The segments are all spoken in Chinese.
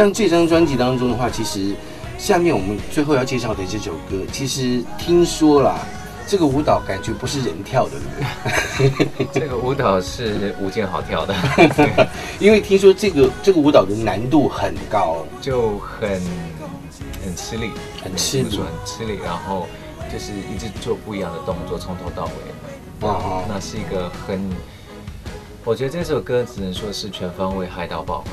像这张专辑当中的话，其实下面我们最后要介绍的这首歌，其实听说啦，这个舞蹈感觉不是人跳的，对不对？这个舞蹈是吴建豪跳的，因为听说这个这个舞蹈的难度很高，就很很吃力，很吃力很吃力，然后就是一直做不一样的动作，从头到尾。哦那是一个很，我觉得这首歌只能说是全方位嗨到爆。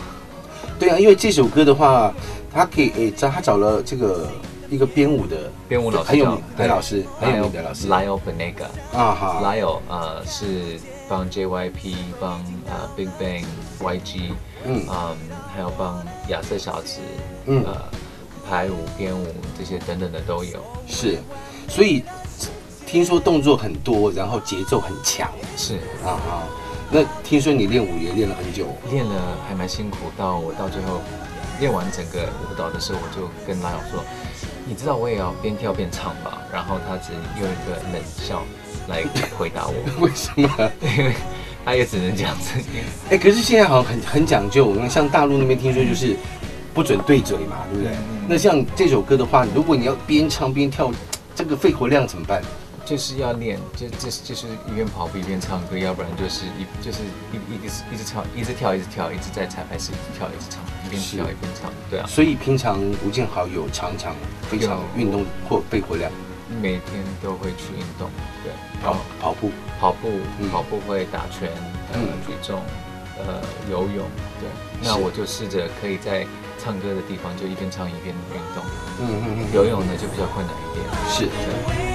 对啊，因为这首歌的话，他给诶找他找了这个一个编舞的编舞老师很有很老师，很有名的老师 Lyle Benega。啊哈，Lyle 呃是帮 JYP 帮呃 Big Bang YG 嗯嗯还有帮亚瑟小子嗯呃排舞编舞这些等等的都有。是，所以听说动作很多，然后节奏很强是啊哈。那听说你练舞也练了很久，练了还蛮辛苦，到我到最后练完整个舞蹈的时候，我就跟 Lyle 说，你知道我也要边跳边唱吧？然后他只用一个冷笑来回答我，为什么？因为他也只能这样子。哎、可是现在好像很很讲究，那像大陆那边听说就是不准对嘴嘛，对不对？嗯那像这首歌的话，如果你要边唱边跳，这个肺活量怎么办？就是要练，就是就是一边跑步一边唱歌，要不然就是一就是一一个一直唱，一直跳，一直跳，一直在彩排室一直跳，一直唱，一边跳一边唱，对啊，所以平常吴建豪有常常非常有。运动或肺活量，每天都会去运动，对，跑跑步。跑步嗯，跑步会打拳，呃嗯，举重，呃，游泳，对。那我就试着可以在唱歌的地方就一边唱一边运动，嗯嗯嗯，游泳呢就比较困难一点。是。对